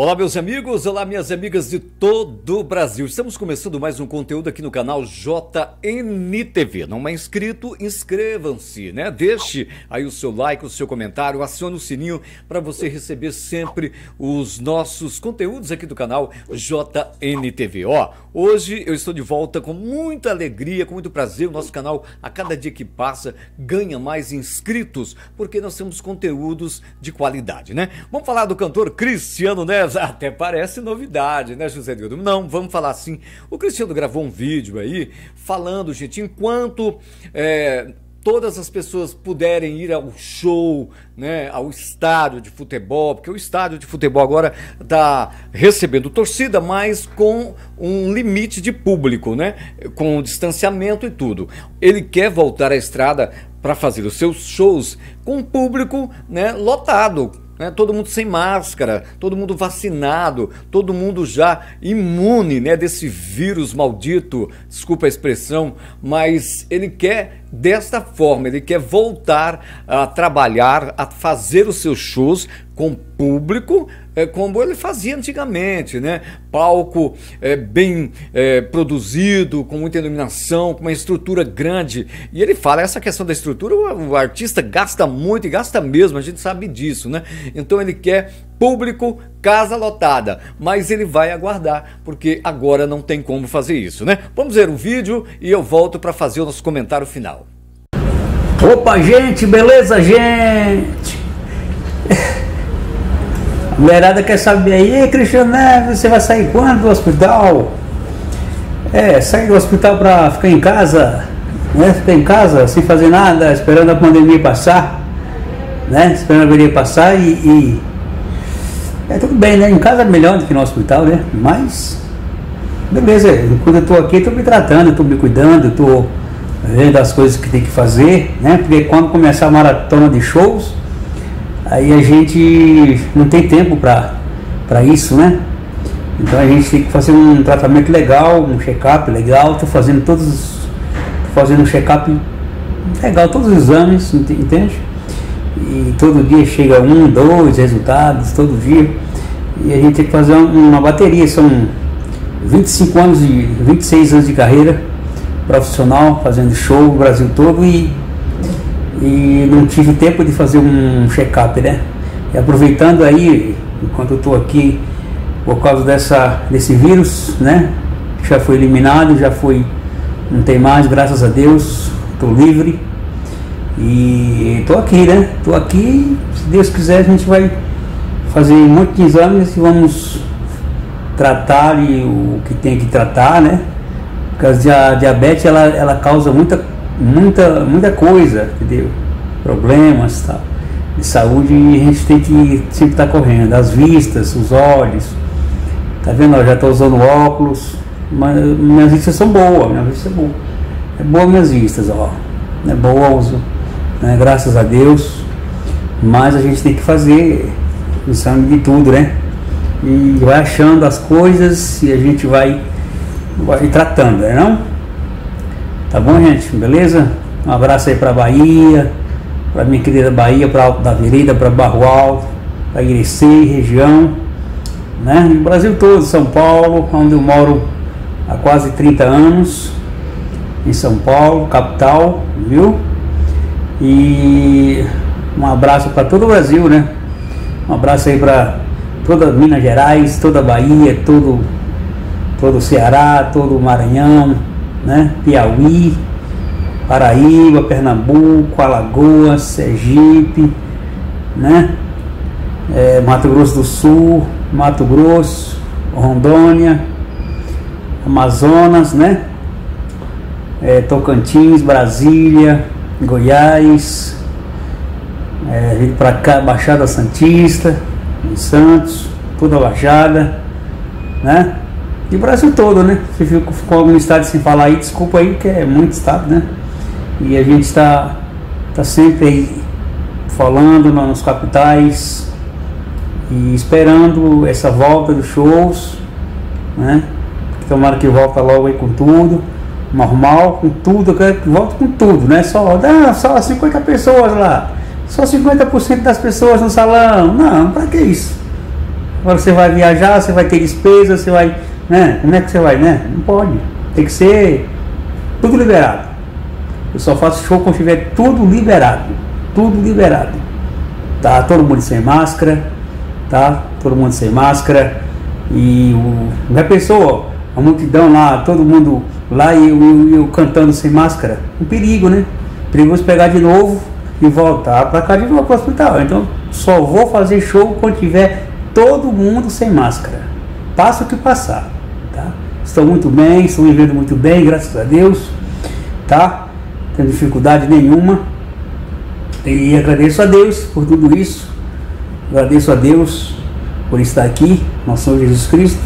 Olá, meus amigos, olá, minhas amigas de todo o Brasil. Estamos começando mais um conteúdo aqui no canal JNTV. Não é inscrito? Inscrevam-se, né? Deixe aí o seu like, o seu comentário, acione o sininho para você receber sempre os nossos conteúdos aqui do canal JNTV. Ó, hoje eu estou de volta com muita alegria, com muito prazer. O nosso canal, a cada dia que passa, ganha mais inscritos, porque nós temos conteúdos de qualidade, né? Vamos falar do cantor Cristiano Neves até parece novidade, né, José Nildo? Não, vamos falar assim. O Cristiano gravou um vídeo aí falando, gente, enquanto. É, todas as pessoas puderem ir ao show, né, ao estádio de futebol, porque o estádio de futebol agora está recebendo torcida, mas com um limite de público, né, com distanciamento e tudo. Ele quer voltar à estrada para fazer os seus shows com público, né, lotado, né? todo mundo sem máscara, todo mundo vacinado, todo mundo já imune né, desse vírus maldito, desculpa a expressão, mas ele quer desta forma, ele quer voltar a trabalhar, a fazer os seus shows com público, é, como ele fazia antigamente, né? Palco é, bem é, produzido, com muita iluminação, com uma estrutura grande. E ele fala, essa questão da estrutura, o, o artista gasta muito e gasta mesmo, a gente sabe disso, né? Então ele quer público, casa lotada, mas ele vai aguardar, porque agora não tem como fazer isso, né? Vamos ver o vídeo e eu volto para fazer o nosso comentário final. Opa, gente, beleza, gente? Mulherada quer saber aí, Cristiano Neves, você vai sair quando do hospital? É, sair do hospital para ficar em casa, né? Ficar em casa sem fazer nada, esperando a pandemia passar, né? Esperando a pandemia passar e, e... É tudo bem, né? Em casa é melhor do que no hospital, né? Mas, beleza, quando eu tô aqui, estou me tratando, estou me cuidando, estou vendo as coisas que tem que fazer, né? Porque quando começar a maratona de shows, aí a gente não tem tempo para isso, né? Então a gente tem que fazer um tratamento legal, um check-up legal, tô fazendo todos fazendo um check-up legal, todos os exames, entende? E todo dia chega um, dois resultados, todo dia. E a gente tem que fazer uma bateria, são 25 anos de 26 anos de carreira profissional, fazendo show no Brasil todo e e não tive tempo de fazer um check-up, né? E aproveitando aí, enquanto eu estou aqui, por causa dessa, desse vírus, né? Já foi eliminado, já foi, não tem mais, graças a Deus, estou livre. E estou aqui, né? Estou aqui, se Deus quiser, a gente vai fazer muitos exames e vamos tratar o que tem que tratar, né? Porque a diabetes ela, ela causa muita muita, muita coisa, entendeu? Problemas tal, de saúde e a gente tem que sempre estar tá correndo. As vistas, os olhos. Tá vendo? Eu já estou usando óculos, mas minhas vistas são boas, minha vista é boa. É boa minhas vistas, ó. É boa, uso, né? graças a Deus. Mas a gente tem que fazer exame de tudo, né? E vai achando as coisas e a gente vai, vai tratando, né não? Tá bom, gente? Beleza? Um abraço aí pra Bahia, pra minha querida Bahia, pra Alto da Vereda, pra Barro Alto, pra Irecê, região, né? No Brasil todo, São Paulo, onde eu moro há quase 30 anos, em São Paulo, capital, viu? E um abraço para todo o Brasil, né? Um abraço aí para toda Minas Gerais, toda Bahia, todo, todo o Ceará, todo o Maranhão, né? Piauí, Paraíba, Pernambuco, Alagoas, Sergipe, né? É, Mato Grosso do Sul, Mato Grosso, Rondônia, Amazonas, né? É, Tocantins, Brasília, Goiás, é, para cá, Baixada Santista, em Santos, toda a Baixada, né? E o Brasil todo, né? Se ficou algum estado sem falar aí, desculpa aí, que é muito estado, né? E a gente está tá sempre aí falando nos capitais e esperando essa volta dos shows, né? Tomara que volta logo aí com tudo, normal, com tudo, que volta com tudo, né? Só, ah, só 50 pessoas lá, só 50% das pessoas no salão. Não, para que isso? Agora você vai viajar, você vai ter despesa, você vai. Né? Como é que você vai, né? Não pode. Tem que ser tudo liberado. Eu só faço show quando tiver tudo liberado. Tudo liberado. Tá todo mundo sem máscara. Tá? Todo mundo sem máscara. E o. Já pensou, a multidão lá, todo mundo lá e eu, eu cantando sem máscara? Um perigo, né? Perigoso pegar de novo e voltar para cá de novo para o hospital. Então só vou fazer show quando tiver todo mundo sem máscara. Passa o que passar. Tá? Estou muito bem, estou vivendo muito bem, graças a Deus. Tá? Não tenho dificuldade nenhuma. E agradeço a Deus por tudo isso. Agradeço a Deus por estar aqui, nosso Senhor Jesus Cristo.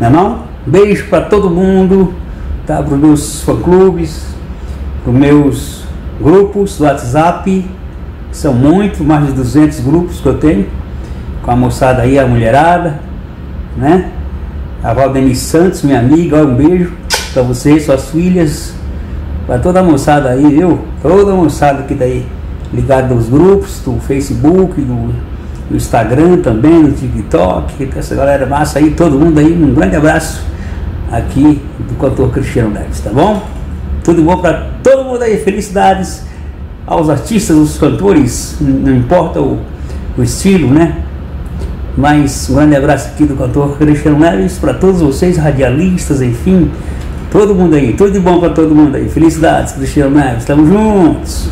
Não é não? Beijo para todo mundo, tá? Para os meus fã-clubes, para os meus grupos do WhatsApp. São muitos, mais de 200 grupos que eu tenho. Com a moçada aí, a mulherada, né? A Valdemir Santos, minha amiga, um beijo para vocês, suas filhas, para toda a moçada aí, viu? Toda a moçada que daí ligada nos grupos, do Facebook, do, do Instagram também, no TikTok, essa galera massa aí, todo mundo aí, um grande abraço aqui do cantor Cristiano Neves, tá bom? Tudo bom para todo mundo aí, felicidades aos artistas, os cantores, não importa o, o estilo, né? Mas um grande abraço aqui do cantor Cristiano Neves para todos vocês, radialistas, enfim, todo mundo aí, tudo de bom para todo mundo aí. Felicidades, Cristiano Neves, estamos juntos.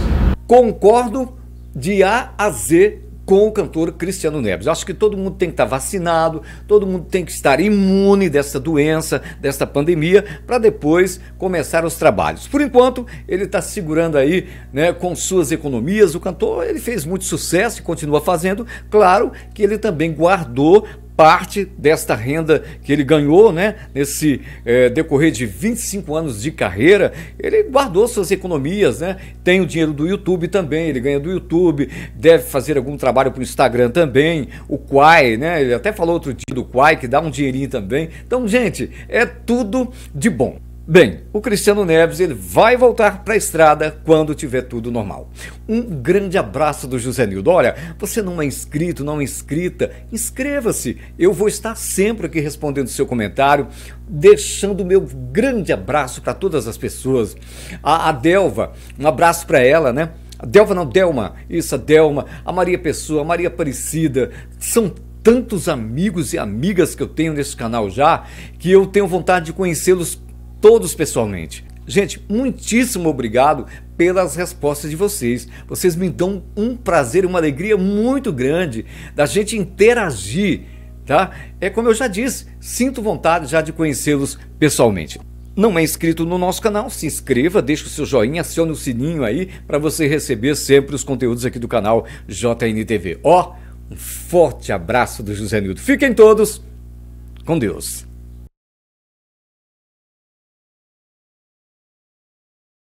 Concordo de A a Z com o cantor Cristiano Neves. Eu acho que todo mundo tem que estar vacinado, todo mundo tem que estar imune dessa doença, dessa pandemia, para depois começar os trabalhos. Por enquanto, ele está segurando aí né, com suas economias. O cantor ele fez muito sucesso e continua fazendo. Claro que ele também guardou parte desta renda que ele ganhou, né, nesse é, decorrer de 25 anos de carreira, ele guardou suas economias, né? Tem o dinheiro do YouTube também, ele ganha do YouTube, deve fazer algum trabalho para o Instagram também, o Quai, né? Ele até falou outro dia do Quai que dá um dinheirinho também. Então, gente, é tudo de bom. Bem, o Cristiano Neves ele vai voltar para a estrada quando tiver tudo normal. Um grande abraço do José Nildo. Olha, você não é inscrito, não é inscrita, inscreva-se. Eu vou estar sempre aqui respondendo seu comentário, deixando o meu grande abraço para todas as pessoas. A, a Delva, um abraço para ela, né? A Delva não, Delma, isso, a Delma, a Maria Pessoa, a Maria Aparecida, são tantos amigos e amigas que eu tenho nesse canal já, que eu tenho vontade de conhecê-los todos pessoalmente. Gente, muitíssimo obrigado pelas respostas de vocês. Vocês me dão um prazer uma alegria muito grande da gente interagir, tá? É como eu já disse, sinto vontade já de conhecê-los pessoalmente. Não é inscrito no nosso canal? Se inscreva, deixe o seu joinha, acione o sininho aí para você receber sempre os conteúdos aqui do canal JNTV. Ó, um forte abraço do José Nildo. Fiquem todos com Deus.